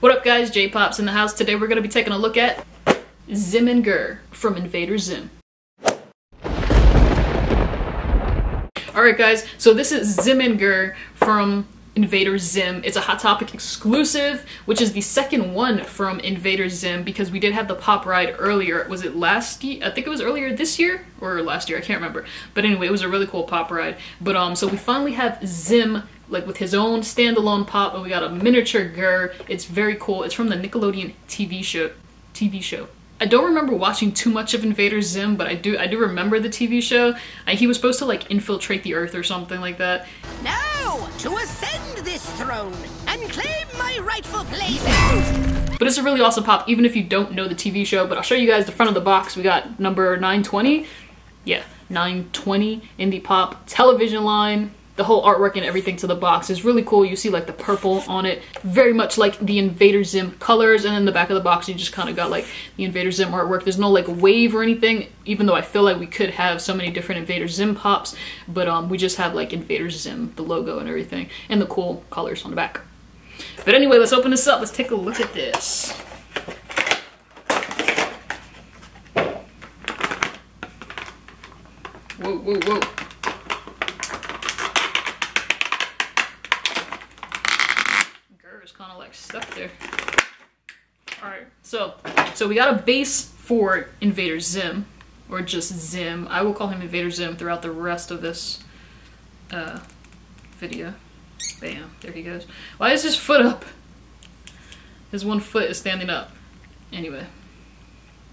What up guys, J-Pops in the house. Today we're going to be taking a look at Zim and Gir from Invader Zim. Alright guys, so this is Zim and Gir from Invader Zim. It's a Hot Topic exclusive, which is the second one from Invader Zim because we did have the pop ride earlier. Was it last year? I think it was earlier this year or last year. I can't remember. But anyway, it was a really cool pop ride. But um, so we finally have Zim like with his own standalone pop and we got a miniature Gir. It's very cool. It's from the Nickelodeon TV show. TV show. I don't remember watching too much of Invader Zim, but I do I do remember the TV show. I, he was supposed to like infiltrate the Earth or something like that. Now, to ascend this throne and claim my rightful place. But it's a really awesome pop, even if you don't know the TV show. But I'll show you guys the front of the box. We got number 920. Yeah, 920 indie pop television line the whole artwork and everything to the box is really cool. You see like the purple on it, very much like the Invader Zim colors. And then the back of the box, you just kind of got like the Invader Zim artwork. There's no like wave or anything, even though I feel like we could have so many different Invader Zim pops, but um, we just have like Invader Zim, the logo and everything, and the cool colors on the back. But anyway, let's open this up. Let's take a look at this. Whoa, whoa, whoa. kind of like stuck there. Alright, so, so we got a base for Invader Zim, or just Zim. I will call him Invader Zim throughout the rest of this uh, video. Bam, there he goes. Why is his foot up? His one foot is standing up. Anyway.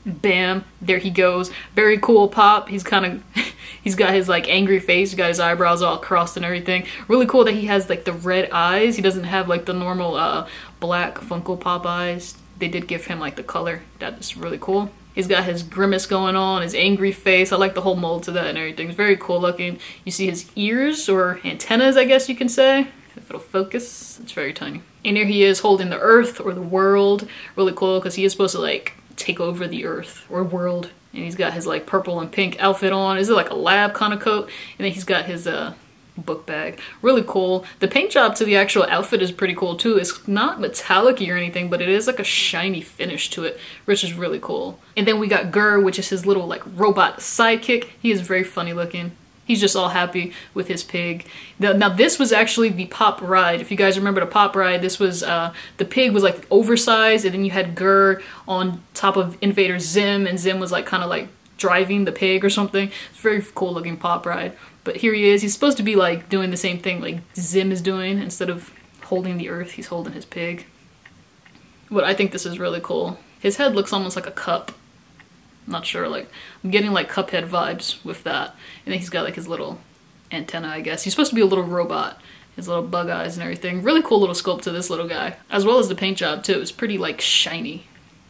Bam, there he goes. Very cool pop. He's kind of He's got his like angry face, he's got his eyebrows all crossed and everything. Really cool that he has like the red eyes. He doesn't have like the normal uh, black Funko Pop eyes. They did give him like the color. That is really cool. He's got his grimace going on, his angry face. I like the whole mold to that and everything. It's very cool looking. You see his ears or antennas, I guess you can say. If it'll focus, it's very tiny. And here he is holding the earth or the world. Really cool because he is supposed to like take over the earth or world and he's got his like purple and pink outfit on. Is it like a lab kind of coat? And then he's got his uh book bag. Really cool. The paint job to the actual outfit is pretty cool too. It's not metallic or anything, but it is like a shiny finish to it, which is really cool. And then we got Gir, which is his little like robot sidekick. He is very funny looking he's just all happy with his pig. Now this was actually the pop ride. If you guys remember the pop ride, this was uh, the pig was like oversized, and then you had Gir on top of Invader Zim, and Zim was like kind of like driving the pig or something. It's very cool looking pop ride. But here he is. He's supposed to be like doing the same thing like Zim is doing. Instead of holding the earth, he's holding his pig. But I think this is really cool. His head looks almost like a cup not sure, like, I'm getting like Cuphead vibes with that. And then he's got like his little antenna, I guess. He's supposed to be a little robot. His little bug eyes and everything. Really cool little sculpt to this little guy. As well as the paint job too. It's pretty like shiny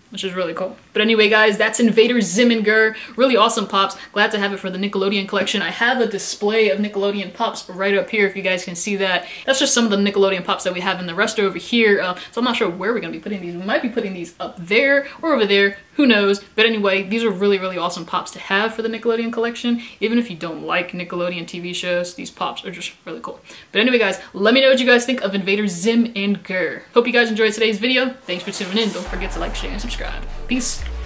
which is really cool. But anyway, guys, that's Invader Zim and Gir. Really awesome pops. Glad to have it for the Nickelodeon collection. I have a display of Nickelodeon pops right up here if you guys can see that. That's just some of the Nickelodeon pops that we have in the rest over here. Uh, so I'm not sure where we're going to be putting these. We might be putting these up there or over there. Who knows? But anyway, these are really, really awesome pops to have for the Nickelodeon collection. Even if you don't like Nickelodeon TV shows, these pops are just really cool. But anyway, guys, let me know what you guys think of Invader Zim and Gir. Hope you guys enjoyed today's video. Thanks for tuning in. Don't forget to like, share, and subscribe. Peace.